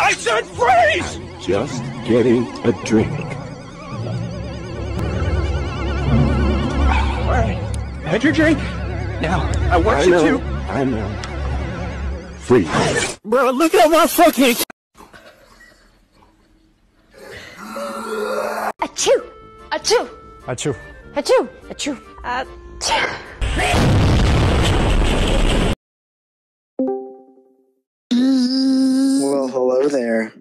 I said freeze! Just getting a drink. Alright, had your drink. Now, I want I you know. to... I know. Freeze. Bro, look at my fucking... Achoo! Achoo! Achoo. Achoo! Achoo! Uh, Achoo! Well, there.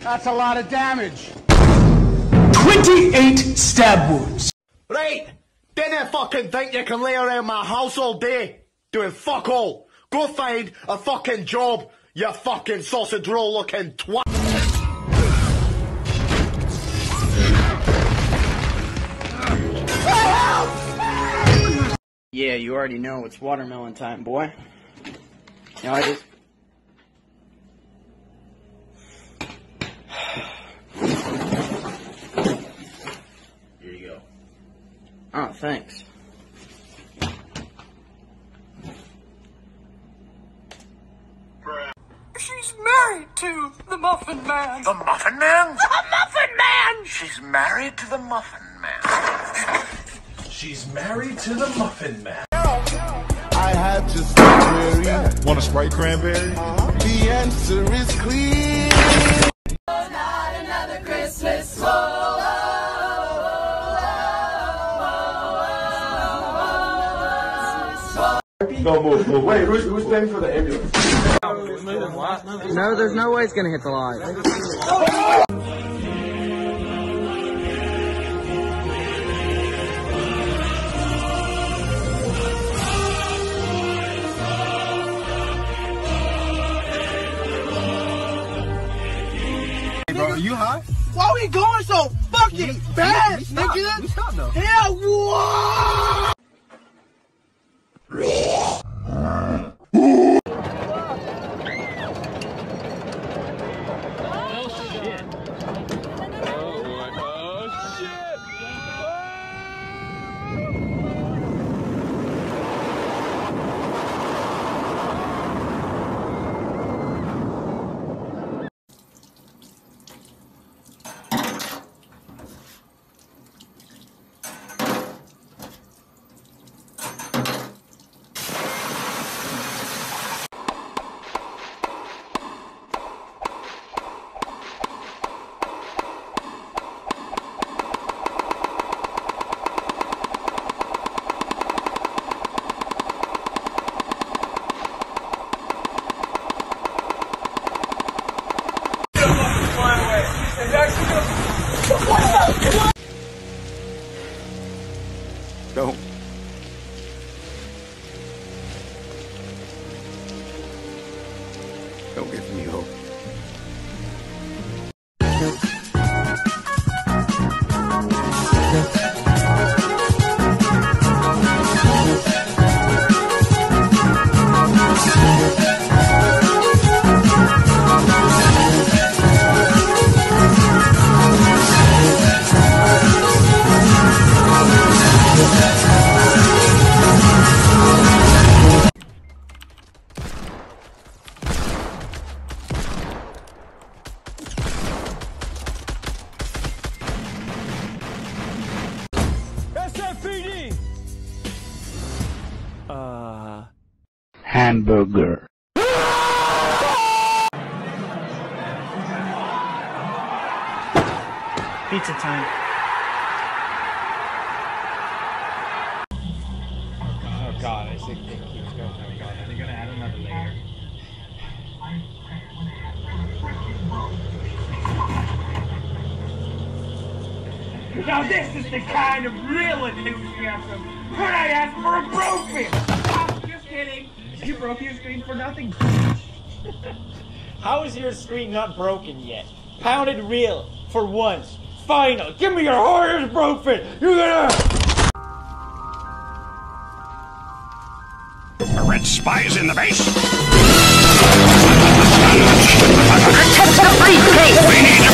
That's a lot of damage. 28 stab wounds. Right, didn't fucking think you can lay around my house all day doing fuck all. Go find a fucking job, you fucking sausage roll looking twat. Yeah, you already know it's watermelon time, boy. You know, I just. Here you go. Oh, thanks. She's married to the Muffin Man. The Muffin Man? The Muffin Man! She's married to the Muffin Man. She's married to the Muffin Man. I had to strawberry. Want a Sprite cranberry? Uh-huh. The answer is clear. Not another Christmas. No, move, move. Wait, who's, who's paying for the ambulance? No, there's no way it's gonna hit the light. Are you high? Why are we going so fucking fast, nigga? We stopped though. Yeah, what? Don't. Don't give me hope. Hamburger. Pizza time. Oh god, I think it keeps going. Oh my god, they're gonna add another layer. Now this is the kind of real enthusiasm when I ask for a broken. Ah, Just kidding. You broke your screen for nothing. How is your screen not broken yet? Pounded real for once. Final. Give me your hardest broken. You're gonna. A red spy is in the base. Protect the briefcase! We need